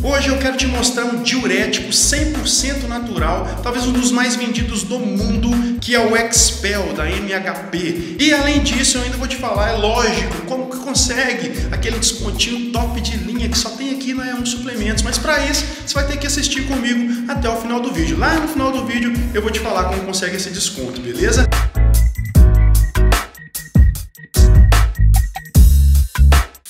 Hoje eu quero te mostrar um diurético 100% natural, talvez um dos mais vendidos do mundo, que é o Expel da MHP. E além disso, eu ainda vou te falar, é lógico, como que consegue aquele descontinho top de linha que só tem aqui na E1 Suplementos. Mas para isso, você vai ter que assistir comigo até o final do vídeo. Lá no final do vídeo eu vou te falar como consegue esse desconto, beleza?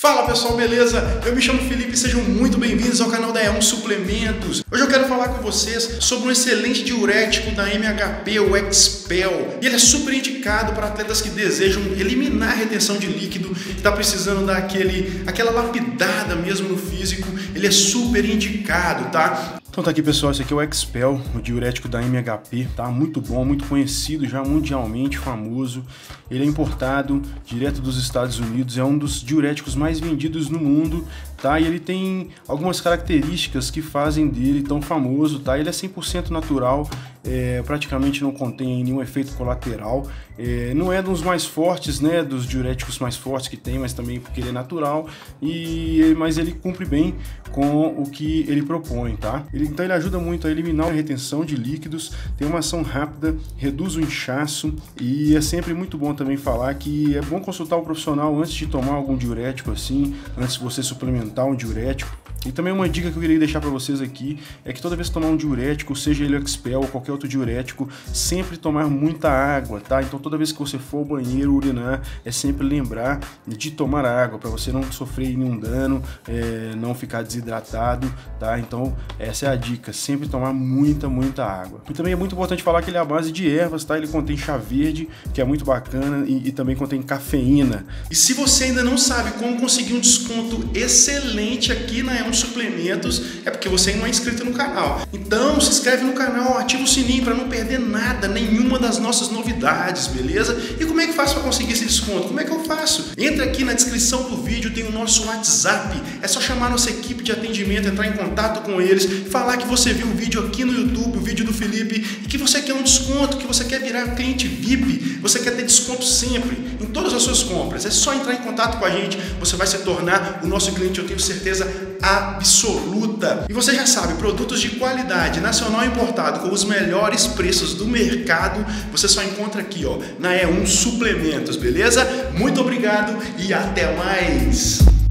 Fala pessoal, beleza? Eu me chamo Felipe e sejam muito bem-vindos ao canal da E1 Suplementos. Hoje eu quero falar com vocês sobre um excelente diurético da MHP, o Expel. E ele é super indicado para atletas que desejam eliminar a retenção de líquido, que está precisando dar aquele, aquela lapidada mesmo no físico. Ele é super indicado, tá? Então tá aqui pessoal, esse aqui é o Expel, o diurético da MHP, tá? Muito bom, muito conhecido, já mundialmente famoso. Ele é importado direto dos Estados Unidos, é um dos diuréticos mais vendidos no mundo, tá? E ele tem algumas características que fazem dele tão famoso, tá? Ele é 100% natural, é, praticamente não contém nenhum efeito colateral. É, não é dos mais fortes, né, dos diuréticos mais fortes que tem, mas também porque ele é natural, e, mas ele cumpre bem com o que ele propõe, tá? Ele, então ele ajuda muito a eliminar a retenção de líquidos, tem uma ação rápida, reduz o inchaço e é sempre muito bom também falar que é bom consultar o profissional antes de tomar algum diurético assim, antes de você suplementar um diurético, e também uma dica que eu queria deixar para vocês aqui é que toda vez que tomar um diurético, seja ele Expel ou qualquer outro diurético, sempre tomar muita água, tá? Então toda vez que você for ao banheiro urinar, é sempre lembrar de tomar água para você não sofrer nenhum dano, é, não ficar desidratado, tá? Então essa é a dica, sempre tomar muita, muita água. E também é muito importante falar que ele é a base de ervas, tá? Ele contém chá verde, que é muito bacana, e, e também contém cafeína. E se você ainda não sabe como conseguir um desconto excelente aqui na suplementos, é porque você não é inscrito no canal. Então se inscreve no canal, ativa o sininho para não perder nada, nenhuma das nossas novidades, beleza? E como é que faço para conseguir esse desconto? Como é que eu faço? Entra aqui na descrição do vídeo, tem o nosso WhatsApp. É só chamar nossa equipe de atendimento, entrar em contato com eles, falar que você viu o vídeo aqui no YouTube, o vídeo do Felipe, e que você quer um desconto, que você quer virar cliente VIP, você quer ter desconto sempre em todas as suas compras. É só entrar em contato com a gente, você vai se tornar o nosso cliente, eu tenho certeza absoluta. E você já sabe, produtos de qualidade, nacional importado, com os melhores preços do mercado, você só encontra aqui, ó, na E1 Suplementos, beleza? Muito obrigado e até mais!